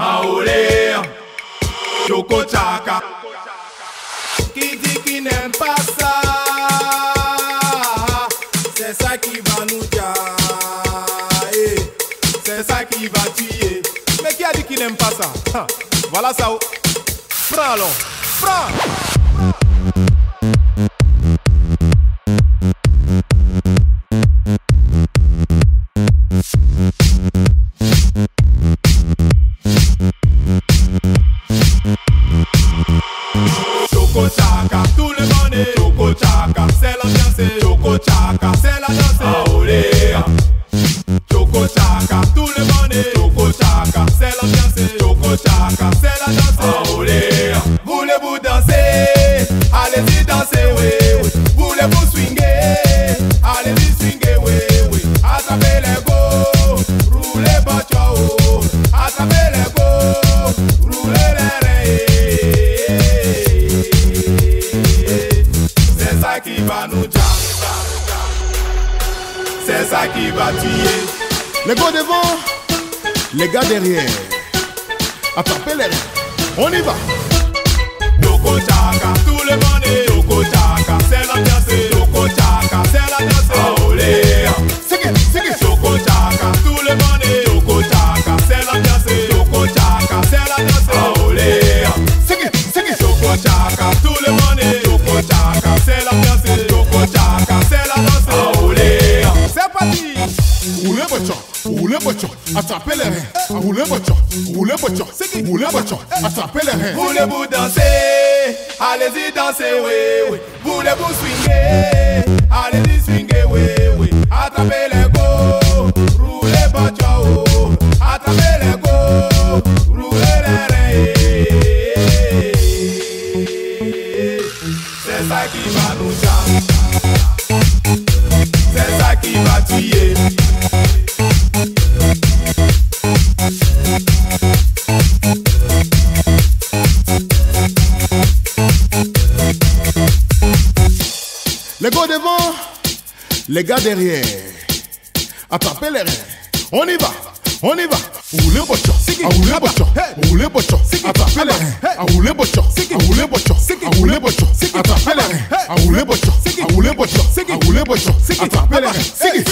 Enrôlé, Tchoko Tchaka. Qui dit qu'il n'aime c'est ça qui va nous jailler. C'est ça qui va tuer. Mais qui a dit qu'il n'aime pas ça Voilà ça. oh. Prends prends. Tchoko Tchaka, c'est l'ambiance Tchoko Tchaka, c'est la nous. C'est ça qui va tuer. Les gars devant, les gars derrière. Attrapez les. On y va. Choco Chaka, tout le monde votre champ. Roulez votre champ. Attrapez les reins. Voulez-vous danser Allez-y danser, oui, oui. Voulez-vous swinguer Allez-y swinguer, oui, oui. Attrapez les go, roulez votre show. Attrapez les go, roulez les reins. C'est ça qui va nous jam. Les gars devant, les gars derrière. Attrapez les reins. On y va, on y va. Roulez votre champ, roulez votre champ, roulez votre champ. Attrapez les reins. Roulez votre champ, roulez votre champ, roulez votre champ. Attrapez les reins. Roulez votre champ, roulez votre champ, roulez votre champ. Attrapez les reins.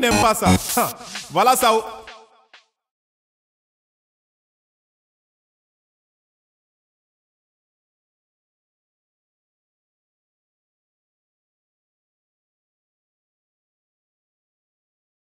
Mais qui a dit qu'il n'aime pas ça Ha, Voilà ça.